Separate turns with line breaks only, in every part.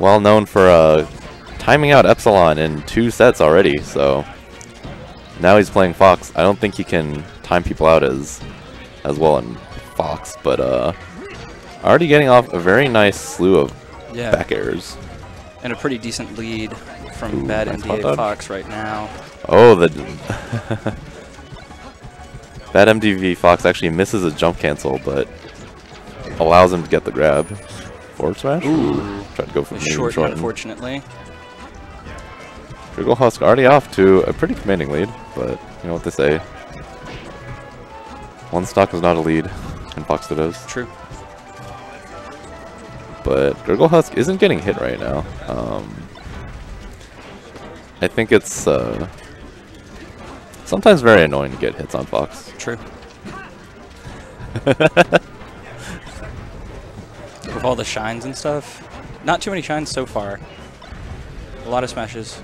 well known for uh, timing out Epsilon in two sets already, so now he's playing Fox. I don't think he can time people out as as well in Fox, but uh, already getting off a very nice slew of
Yeah.
back airs.
And a pretty decent lead from
Ooh,
Bad
nice
MDA. Fox right now.
Oh, the Bad MDV Fox actually misses a jump cancel, but allows him to get the grab. Forward smash.
Ooh.
Tried to go for the
short,
short.
unfortunately.
Google Husk already off to a pretty commanding lead, but you know what they say. One stock is not a lead and Fox Dittos,
True.
but Gurgle Husk isn't getting hit right now. Um, I think it's uh, sometimes very annoying to get hits on Fox.
True. With all the shines and stuff. Not too many shines so far. A lot of smashes.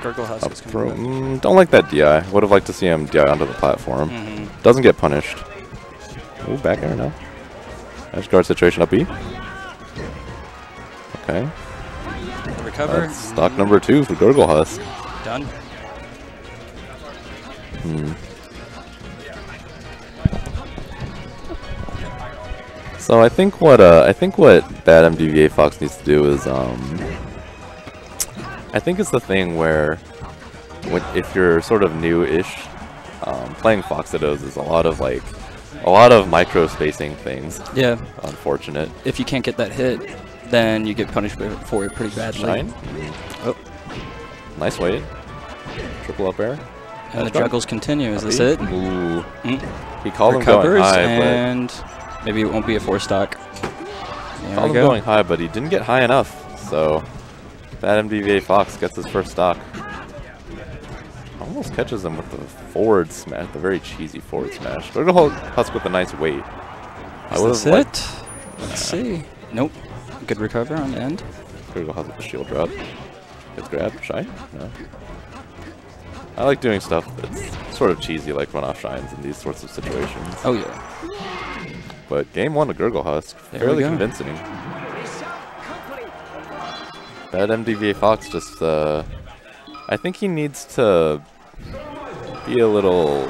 Gurgle Husk
Up
is coming.
Mm, don't like that DI. Would have liked to see him DI onto the platform.
Mm-hmm.
Doesn't get punished. Ooh, back air now. Edge guard situation up B. Okay.
Recover.
That's stock number two for Gurgle Husk.
Done.
Hmm. So I think what uh I think what bad MDVA Fox needs to do is um I think it's the thing where when, if you're sort of new-ish, um, playing Fox Dittos is a lot of like a lot of micro spacing things.
Yeah.
Unfortunate.
If you can't get that hit, then you get punished for it pretty badly.
Shine.
Oh,
Nice weight. Triple up air.
and the
That's right.
juggles continue. Is this it?
Ooh.
Mm.
He called him going
Recovers,
high,
and maybe it won't be a four stock. There
Called him
go.
going high, but he didn't get high enough. So, bad MDVA Fox gets his first stock. Almost catches him with the forward smash, the very cheesy forward smash. Gonna hold Husk with a nice weight. I
Is
would
this
liked
it? Let's see. Nope. Good recover on the end.
Critical Husk with the shield drop. Gets grabbed. Shine? No. I like doing stuff that's sort of cheesy, like run off shines in these sorts of situations.
Oh yeah.
But game one to Gurgle Husk,
There
fairly convincing. That MDVA Fox just, uh, I think he needs to be a little,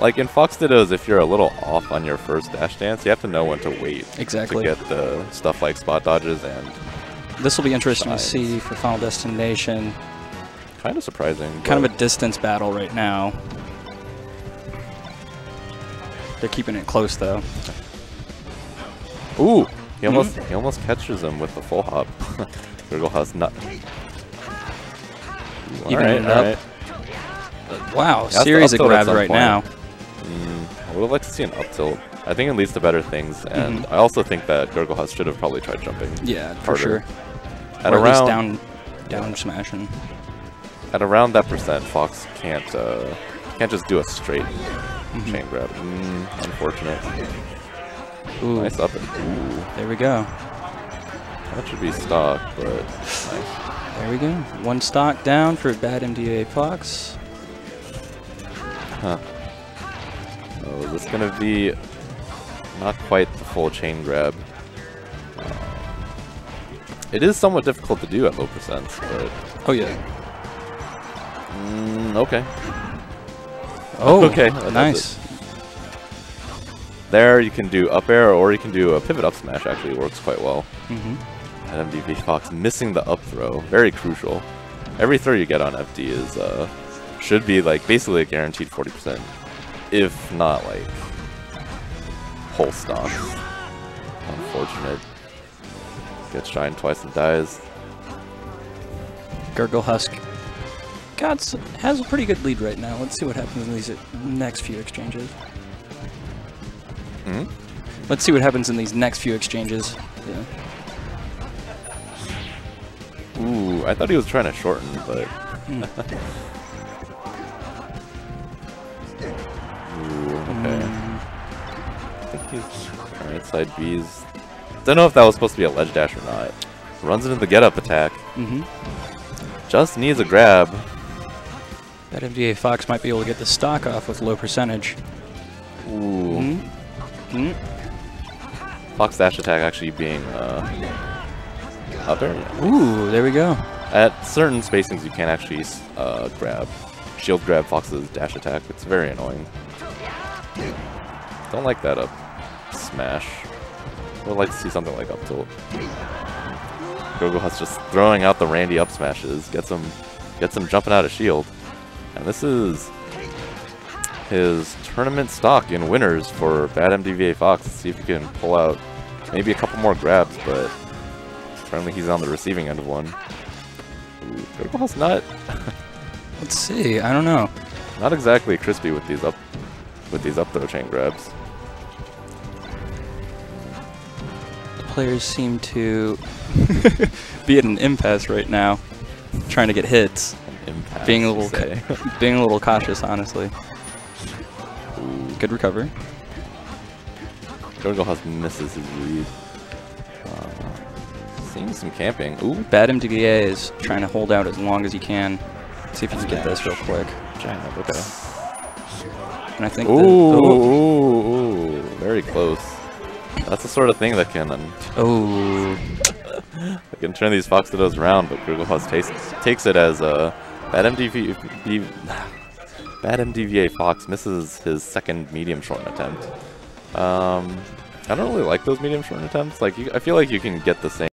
like in Fox Dittos, if you're a little off on your first dash dance, you have to know when to wait
Exactly.
to get the stuff like spot dodges and
This will be interesting to see for Final Destination.
kind of surprising.
Kind of a distance battle right now. They're keeping it close though.
Ooh, he almost
Mm-hmm.
he almost catches him with the full hop. Gurgle Husk not. Ooh,
Even
alright,
it up.
alright.
Wow,
That's
series of
up tilt at
grabs right
point.
now.
Mm, I would have liked to see an up tilt. I think it leads to better things, and
Mhm.
I also think that Gurgle Husk should have probably tried jumping.
Yeah, for sure.
At
or at least
around
down, down smashing.
at around that percent, Fox can't uh, can't just do a straight
Mhm.
chain grab. Mm, unfortunate.
Ooh,
Nice up and ooh,
there we go.
that should be stock, but nice.
There we go. One stock down for bad MDA Fox.
Huh. Oh, is this gonna be not quite the full chain grab? Uh, It is somewhat difficult to do at low percents, but
Oh yeah.
mm, okay.
Oh,
Okay,
nice.
There you can do up air or you can do a pivot up smash actually works quite well.
hmm
And MDV Fox missing the up throw, very crucial. Every throw you get on FD is uh should be like basically a guaranteed 40%. If not like whole stocks. Unfortunate. Gets shined twice and dies.
Gurgle Husk. Gods has a pretty good lead right now. Let's see what happens in these next few exchanges.
Hmm?
Let's see what happens in these next few exchanges. Yeah.
Ooh, I thought he was trying to shorten, but
Hmm.
Ooh, okay.
Mm,
I think he's alright side B's. Don't know if that was supposed to be a ledge dash or not. Runs into the get up attack.
mhm.
Just needs a grab.
That MDA Fox might be able to get the stock off with low percentage.
Ooh.
Mm. Mm.
Fox dash attack actually being uh Up air.
Ooh, there we go.
At certain spacings, you can't actually uh, grab, shield grab Fox's dash attack. It's very annoying. Don't like that up smash. Would like to see something like up tilt. has just throwing out the Randy up smashes, gets him, gets him jumping out of shield, and this is his tournament stock in winners for Bad MDVA Fox. Let's see if he can pull out maybe a couple more grabs, but apparently he's on the receiving end of one. Gogo's not
Let's see. I don't know.
not exactly crispy with these up with these up throw chain grabs.
The players seem to be at an impasse right now, trying to get hits.
Impact,
Being a little, being a little cautious, honestly. Good recovery.
Gogo's misses his read. Uh, seeing some camping. Ooh,
Bad MDVA is trying to hold out as long as he can. See if he can get this real quick.
jab, okay.
And I think
Ooh,
that,
ooh, ooh, very close. That's the sort of thing that can
oh,
that can turn these Foxados around, but Gurglehouse takes takes it as a bad MDV, bad MDVA Fox misses his second medium short attempt. Um, I don't really like those medium short attempts. Like, you, I feel like you can get the same.